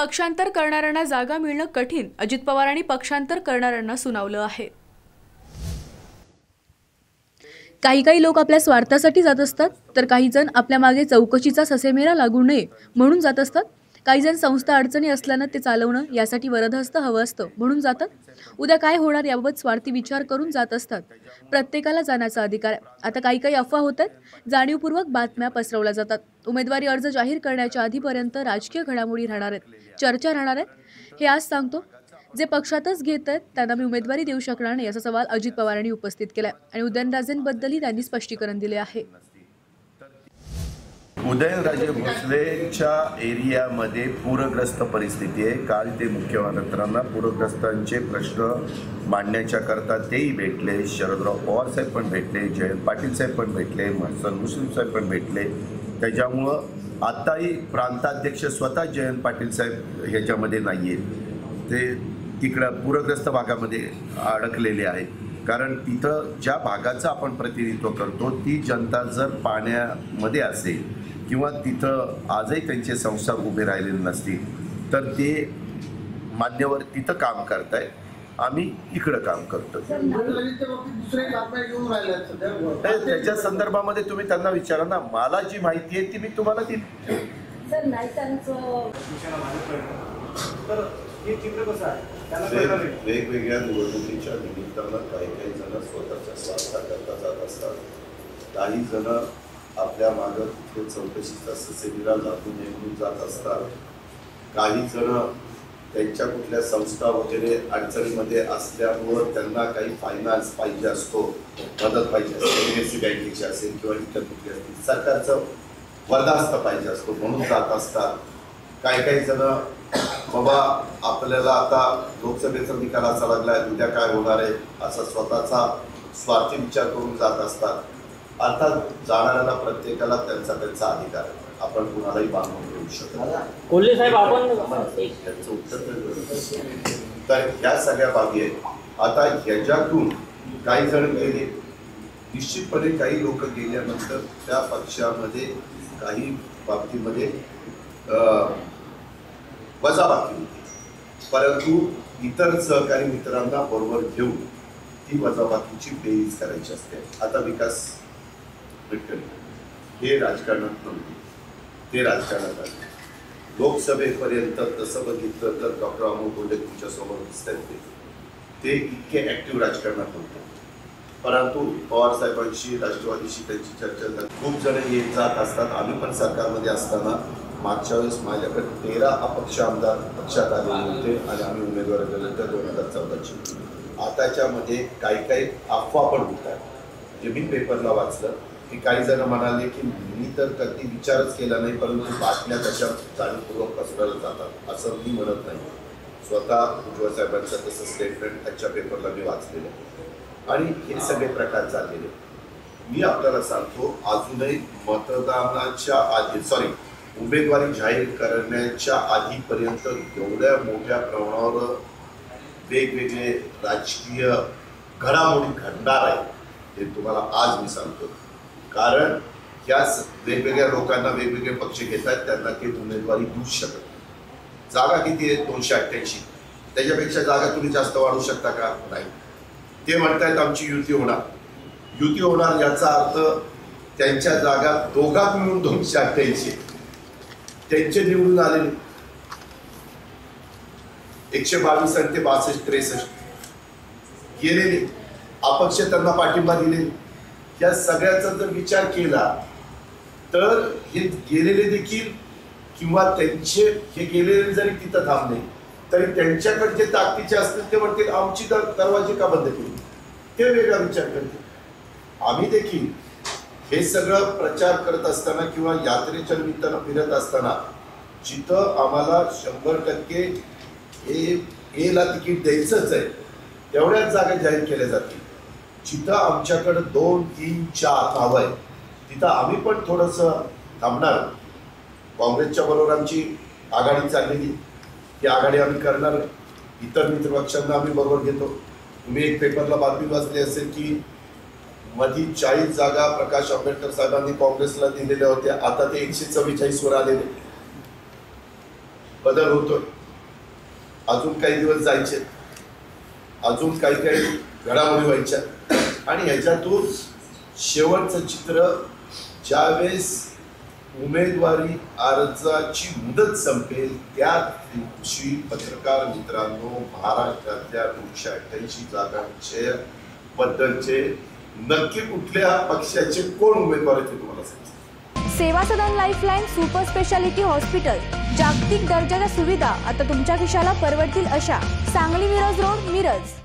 पक्षांतर करणाऱ्यांना जागा मिळणं कठीण अजित पवारांनी पक्षांतर करणाऱ्यांना सुनावलं आहे. काही काही लोक आपल्या स्वार्थासाठी जात असतात तर काही जण आपल्या मागे चौकशीचा ससेमेरा लागू नये म्हणून जात असतात. काही जण संस्था अडचणी असल्यानं ते चालवणं यासाठी वरदहस्त हवं असतं. म्हणून जातात. उद्या काय होणार याबाबत स्वार्थी विचार करून जात असतात. प्रत्येकाला जाण्याचा अधिकार आहे. आता काही काही अफवा होत आहेत. जाणीवपूर्वक बातम्या पसरवल्या जातात. उमेदवारी अर्ज जाहीर करण्याच्या आधीपर्यंत राजकीय घडामोडी राहणार आहेत. चर्चा राहणार आहेत. हे आज सांगतो. जे पक्षातच घेत आहेत त्यांना मी उमेदवारी देऊ शकणार नाही असा सवाल अजित पवारांनी उपस्थित केलाय. आणि उदयनराजेंबद्दलही त्यांनी स्पष्टीकरण दिले आहे. उदयनराजे भोसलेच्या एरियामध्ये पूरग्रस्त परिस्थिती आहे. काल ते मुख्यमंत्र्यांना पूरग्रस्तांचे प्रश्न मांडण्याच्या करता तेही भेटले. शरदराव पवार साहेब पण भेटले जयंत पाटील साहेब पण भेटले महसन मुस्लिम साहेब पण भेटले. त्याच्यामुळं आत्ताही प्रांताध्यक्ष स्वतः जयंत पाटील साहेब ह्याच्यामध्ये नाही आहेत ते तिकडं पूरग्रस्त भागामध्ये अडकलेले आहेत. कारण तिथं ज्या भागाचं आपण प्रतिनिधित्व करतो ती जनता जर पाण्यामध्ये असेल किंवा तिथं आजही त्यांचे संसार उभे राहिलेले नसतील तर ते मान्यवर तिथं काम करतायत. आम्ही इकडं काम करतो. आहेत त्याच्या संदर्भामध्ये तुम्ही त्यांना विचारा ना. मला जी माहिती आहे ती मी तुम्हाला दिली सर नाही त्यांचं तर हे चित्र कसं आहे? त्याला वेग- कळलं नाही. वेगवेगळ्या निवडणुकीच्या निमित्तानं काही काही जण स्वतःच्या स्वार्थाकरता जात असतात. काही जण आपल्या मागं तिथे चौकशीचा ससेमिरा जातो नेमून जात असतात. काही जण त्यांच्या कुठल्या संस्था वगैरे अडचणीमध्ये असल्यामुळं त्यांना काही फायनान्स पाहिजे असतो मदत पाहिजे असते एन बँकेची असेल किंवा इतर कुठली असतील सरकारचं वरदास्त पाहिजे असतो म्हणून जात असतात. काही काही जण बाबा आपल्याला आता लोकसभेचा निकाल असा लागलाय उद्या काय होणार आहे असा स्वतःचा स्वार्थी विचार करून जात असतात. अर्थात जाणाऱ्याला प्रत्येकाला त्यांचा त्यांचा अधिकार आहे. आपण कुणालाही बांधून घेऊ शकत. कोल्हे साहेब आपण याचं उत्तर तर ह्या सगळ्या बाबी आहेत. आता ह्याच्यातून काही जण गेले. निश्चितपणे काही लोक गेल्यानंतर त्या पक्षामध्ये काही बाबतीमध्ये वजाबाकी होती. परंतु इतर सहकारी मित्रांना बरोबर घेऊन ती वजाबाकीची बेरीज करायची असते. आता विकास गडकरी हे राजकारणात नव्हते. ते राजकारणात आले. लोकसभेपर्यंत तसं बघितलं तर डॉक्टर अमोल बोलले तुमच्यासमोर दिसत आहेत ते. ते इतके ॲक्टिव्ह राजकारणात होते परंतु पवार साहेबांशी राष्ट्रवादीशी त्यांची चर्चा झाली. खूप जण येत जात असतात. आम्ही पण सरकारमध्ये असताना मागच्या वेळेस माझ्याकडे तेरा अपक्ष आमदार पक्षात आलेले होते आणि आम्ही उमेदवार दिले तर दोन हजार चौदाची. आताच्यामध्ये काही काही अफवा पण होतात. जे मी पेपरला वाचलं की काही जण म्हणाले की मी तर कधी विचारच केला नाही परंतु बातम्या कशा जाणीवपूर्वक पसरवल्या जातात असं मी म्हणत नाही. स्वतः उज्ज्वल साहेबांचं तसं स्टेटमेंट आजच्या पेपरला मी वाचलेलं आहे. आणि हे सगळे प्रकार झालेले मी आपल्याला सांगतो अजूनही मतदानाच्या आधी सॉरी उमेदवारी जाहीर करण्याच्या आधीपर्यंत एवढ्या मोठ्या प्रमाणावर वेगवेगळे राजकीय घडामोडी घडणार आहेत हे तुम्हाला आज मी सांगतो. कारण या वेगवेगळ्या लोकांना वेगवेगळे पक्ष घेतात त्यांना ते उमेदवारी देऊ शकत जागा किती आहे? दोनशे अठ्ठ्याऐंशी. त्याच्यापेक्षा जागा तुम्ही जास्त वाढवू शकता का? नाही. ते म्हणतायत आमची युती होणार. युती होणार याचा अर्थ त्यांच्या जागा दोघात मिळून दोनशे अठ्ठ्याऐंशी त्यांचे निवडून आलेले एकशे बावीस आणि ते बासष्ट त्रेसष्ट. गेलेले. अपक्ष त्यांना पाठिंबा दिले. या सगळ्याचा जर विचार केला तर हे गेलेले देखील किंवा त्यांचे हे गेलेले जरी तिथं थांबले तरी त्यांच्याकडे जे ताकदीचे असतील ते म्हणतील आमची दरवाजे का बंद केली? ते वेगळा विचार करतील. आम्ही देखील हे सगळं प्रचार करत असताना किंवा यात्रेच्या निमित्तानं फिरत असताना जिथं आम्हाला शंभर टक्के ए एला तिकीट द्यायचंच आहे तेवढ्याच जागा जाहीर केल्या जातील. जिथं आमच्याकडं दोन तीन चार नावं आहे तिथं आम्ही पण थोडंसं थांबणार. काँग्रेसच्या बरोबर आमची आघाडी चाललेली ती आघाडी आम्ही करणार. इतर मित्रपक्षांना आम्ही बरोबर घेतो. तुम्ही एक पेपरला बातमी वाचली असेल की मधी चाळीस जागा प्रकाश आंबेडकर साहेबांनी काँग्रेसला दिलेल्या होत्या. आता ते एकशे चव्वेचाळीस वर आलेले बदल होतोय. अजून काही दिवस जायचे अजून काही काही घडामोडी व्हायच्या आणि ह्याच्यातून शेवटचं चित्र ज्यावेळेस उमेदवारी अर्जाची मुदत संपेल त्या दिवशी पत्रकार मित्रांनो महाराष्ट्रातल्या दोनशे अठ्ठ्याऐंशी जागांचे बद्दलचे नक्की कुठल्या पक्षाचे कोण उमेदवार आहेत तुम्हाला सांगितलं Seva Sadan lifeline super speciality hospital जागतिक दर्जाच्या सुविधा आता तुमच्या खिशाला परवडतील अशा सांगली मिरज रोड मिरज.